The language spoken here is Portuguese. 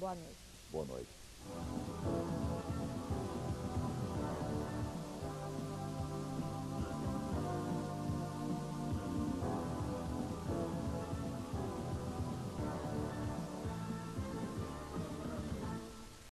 Boa noite. Boa noite.